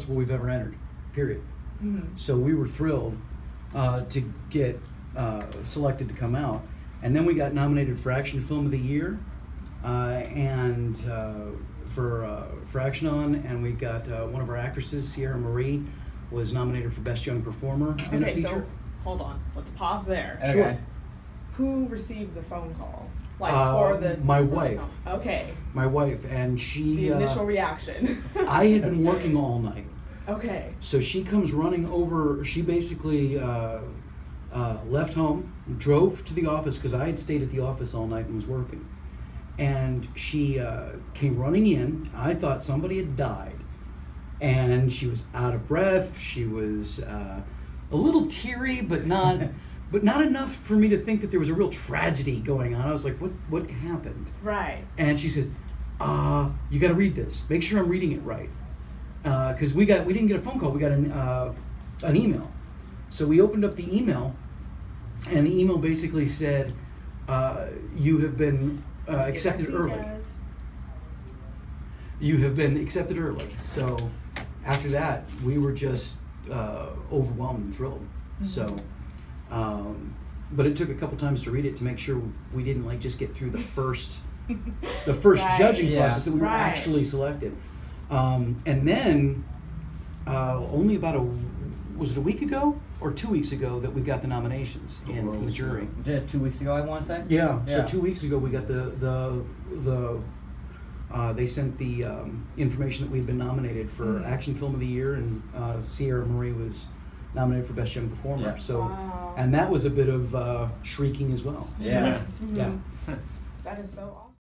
film festival we've ever entered. Period. Mhm. So we were thrilled uh, to get uh, selected to come out, and then we got nominated for Action Film of the Year, uh, and uh, for uh, for Action On, and we got uh, one of our actresses, Sierra Marie, was nominated for Best Young Performer in a Okay, so feature. hold on. Let's pause there. Okay. Sure. Who received the phone call? Like Uh, for the my for wife. song? Okay. My wife and she. The initial uh, reaction. I had been working all night. Okay. So she comes running over. She basically uh, uh, left home, drove to the office because I had stayed at the office all night and was working. And she uh, came running in. I thought somebody had died. And she was out of breath. She was uh, a little teary, but not, but not enough for me to think that there was a real tragedy going on. I was like, "What? What happened?" Right. and she says, uh, "You got to read this. Make sure I'm reading it right." Because we got we didn't get a phone call. We got an uh, an email. So we opened up the email, and the email basically said, uh, "You have been uh, accepted Get back to you early. You have been accepted early." So after that, we were just uh, overwhelmed and thrilled. So. Um, but it took a couple times to read it to make sure we didn't like just get through the first the first Right. judging Yeah. process that we were Right. actually selected. Um, and then uh, only about a was it a week ago or two weeks ago that we got the nominations in from the jury. Did it two weeks ago, I want to say? Yeah. Yeah. So two weeks ago we got the the the. Uh, they sent the um, information that we had been nominated for Mhm. Action Film of the Year, and uh, Sierra Marie was nominated for Best Young Performer. Yeah. So, Wow. and that was a bit of uh, shrieking as well. Yeah. Mhm. Yeah. That is so awesome.